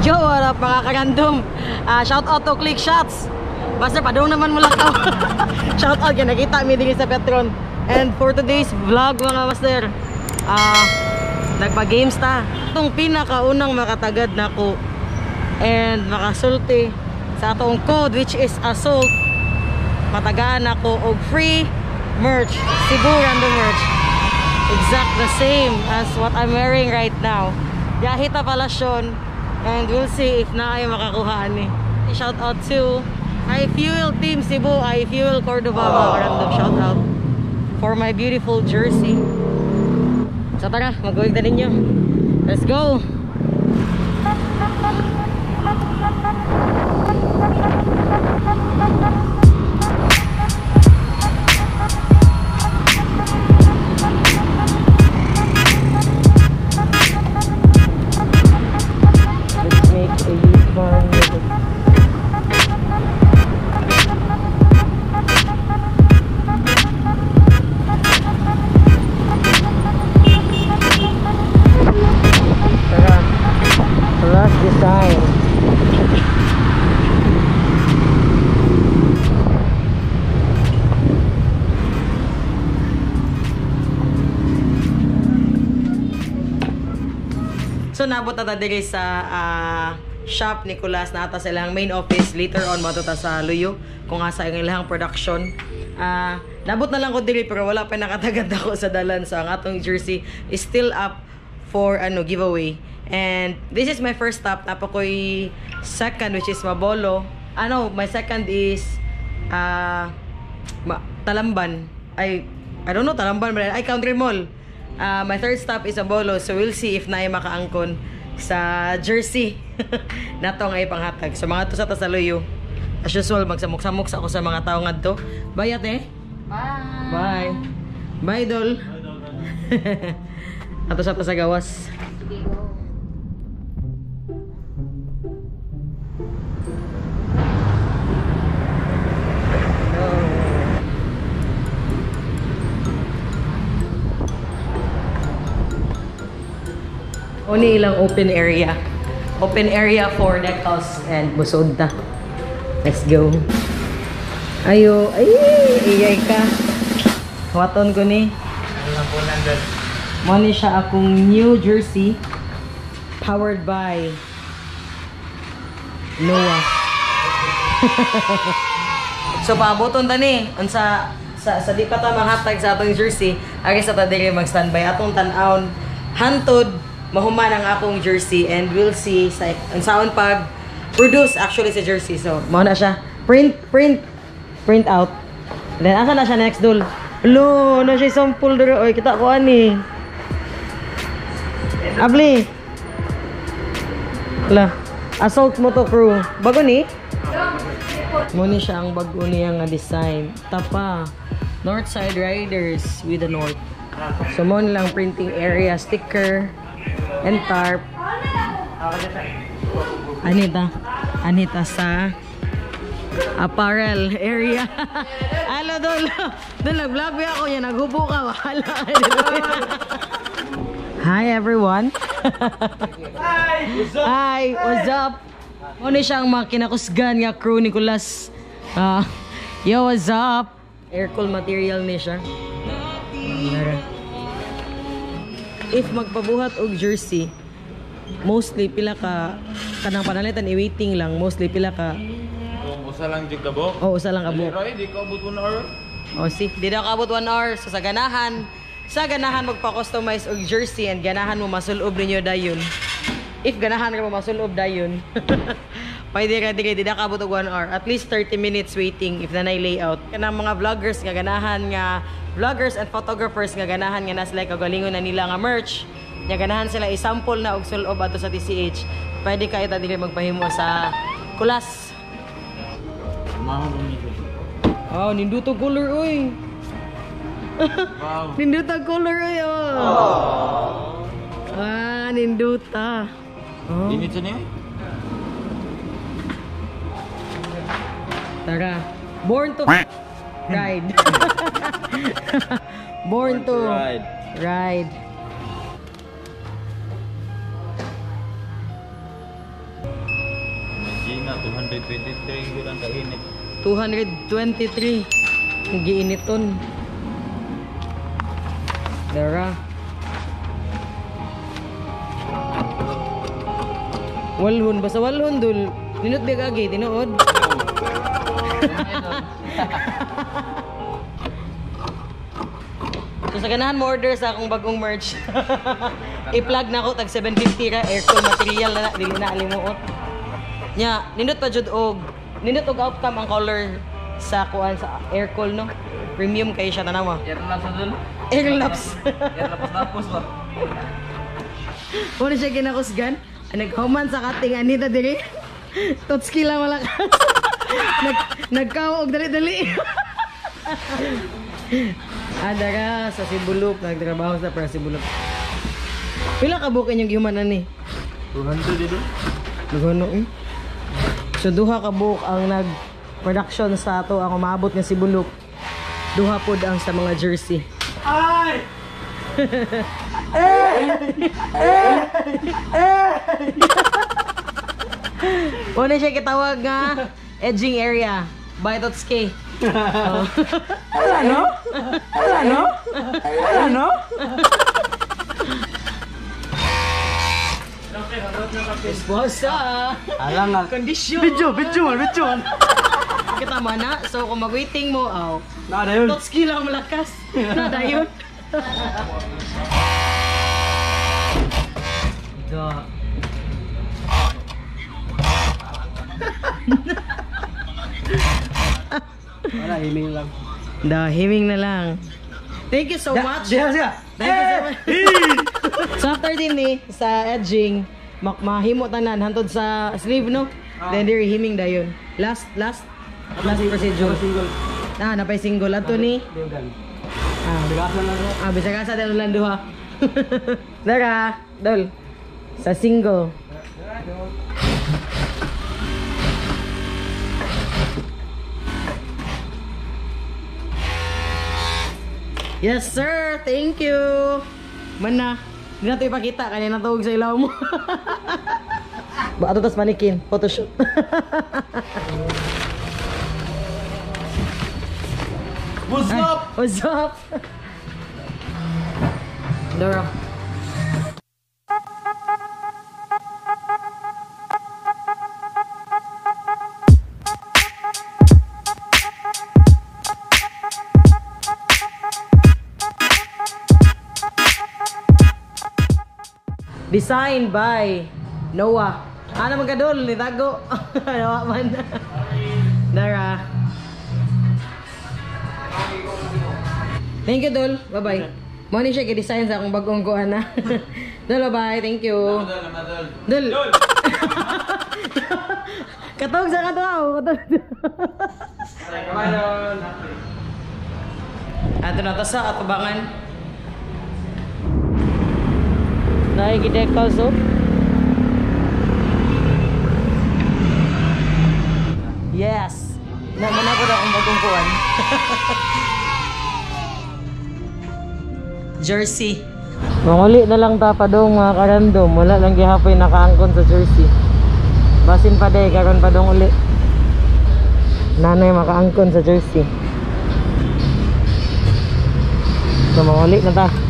Yo, what up? Ah, shout out to Click Shots. Master, padung naman lang ako. shout out, nakita mi din sa Petron. And for today's vlog mga master, ah, nagpa-games ta. Itong pinakaunang makatagad na ko and makasulti sa atong code which is assault matagaan ako og free merch Cebu random merch exact the same as what I'm wearing right now Yahita Palasyon and we'll see if na ay makakuha ani shout out to I Fuel Team Cebu. I Fuel Cordoba mga random shout out for my beautiful jersey. So tara mag-uwig na ninyo. Let's go So nabot na ta sa ah, shop Nicolas na ata silang main office later on mato ta sa Luyo kung asa ang ilang production. Ah, nabot na lang ko diri pero wala pa nakatagad ako sa dalan so ang atong jersey is still up for ano giveaway. And this is my first stop tapo ko'y second which is Mabolo. Ano, my second is ah Ma- Talamban. Ay, I don't know, Talamban ba? Ay, Country Mall. Ah, my third stop is Abolo. So, we'll see if naay makaangkon sa jersey na to ngay panghatag. So, mga to sa Tasaluyo. As usual, magsamok-samok sa ako sa mga tao nga to. Bye, ate. Bye. Bye. Bye, dol. Ato sa Tasagawas. Oni ilang open area. Open area for decals and busodda. Let's go. Ayo, ay, iyay ka. Waton ko ni. Mo ni siya akong New Jersey powered by Noah. so paaboton ta ni unsa sa sa di pa ta manghatag sa atong jersey agi sa ta diri mag-standby atong tan-awon hantod mahuman ang akong jersey and we'll see sa unsaon pag produce actually sa jersey. So mao na siya. Print print print out. Then asa na siya next dul? Lo na siya sample diri oy kita ko ani. Abli la assault moto crew. Bago ni? Mo ni siya ang bago niya nga design. Tapa Northside Riders with the North. So mo nilang printing area sticker and tarp anita anita sa apparel area alo dol dol nag-vlog ba ako yan naghubo ka wala Hi everyone. Hi, what's up? Mo ni siyang mga kinakusgan nga crew Nicolas. Ah, yo, what's up? Air cool material ni siya. If magpabuhat og jersey, mostly pila ka kanang panalitan i-waiting lang, mostly pila ka Kung usa lang jud kabok. oh, usa lang abo. Leroy, di ka abot 1 hour. Oh, see, di daw kaabot one hour. So, sa ganahan, sa ganahan magpa-customize og jersey and ganahan mo masulob ninyo dayon. If ganahan ka mo masulob dayon, pwede ka di di daw kaabot og one hour. At least 30 minutes waiting if nanay layout. Kanang mga vloggers nga ganahan nga vloggers and photographers nga ganahan nga nas like kagalingon na nila nga merch. Nga ganahan sila i-sample na og sulob ato sa TCH. Pwede ka ita dili magpahimo sa kulas. Nito. Oh, ninduto color oy. Wow. Ninduta color ay oh. Ah, ninduta. Oh. Sa niya? Tara. Born to ride. Born to ride. ride. Gina, 223 ko lang kainit. 223. Giiniton. Dara. Walhon, basta walhon dul. Ninot biya kagi, tinuod. So sa ganahan mo order sa akong bagong merch. I-plug na ako tag 750 ra aircon material na na, dili na alimuot. Nya, nindot pa jud og nindot og outcome ang color sa kuan sa aircon no. Premium kay siya tanawa. Sa dun. Airlaps. Yan lapos-lapos ba? Wala siya kinakusgan. Naghuman sa kating anita diri. Totski lang malakas. Nag nagkaw og dali-dali. Adara sa Sibulok nagtrabaho sa para Sibulok. Pila ka buok inyong gihuman ani? 200 dito? Nagano eh. So duha ka buok ang nag production sa ato ang umabot nga Sibulok. Duha pod ang sa mga jersey. Ay! Una siya kitawag nga edging area. Baitotski. Oh. Ano? Ano? Ano? Esposa. Alang nga. Kondisyon. Video, video man, video man. Kita mo na. So kung mag-waiting mo, aw. Nada yun. Totski lang malakas. Na dayon. Da. Wala, himing lang. Da, himing na lang. Thank you so much. Diha siya. Thank you so much. so after din ni sa edging, mak mahimo tanan hantod sa sleeve no. Then diri himing dayon. Last last last procedure. Single. Ah, napay single ato ni. Diugan. Ah, Bigasan lang siya. ah bisa ka sa dalo lang duha. Dara, dol. Sa single. Yes, sir. Thank you. Mana, hindi na ito ipakita. Kanina tawag sa ilaw mo. Ato tas manikin. Photoshoot. What's up? What's up? Dora. Designed by Noah. Ano magkadol? Nitago. Nawa man. Dara. Thank you, Dol. Bye-bye. Mo ni siya gi-design sa akong bagong kuha na. Dol, bye-bye. Thank you. Madal. Dol. Katog sa kataw. Katog. Kabayon. Ato na to sa atubangan. Naigidekals oh. Yes. Naman ako na akong bagong kuhan. Jersey. Manguli na lang ta pa dong mga karandom. Wala lang gihapon nakaangkon sa jersey. Basin pa day karon pa dong uli. Nanay makaangkon sa jersey. So manguli na ta.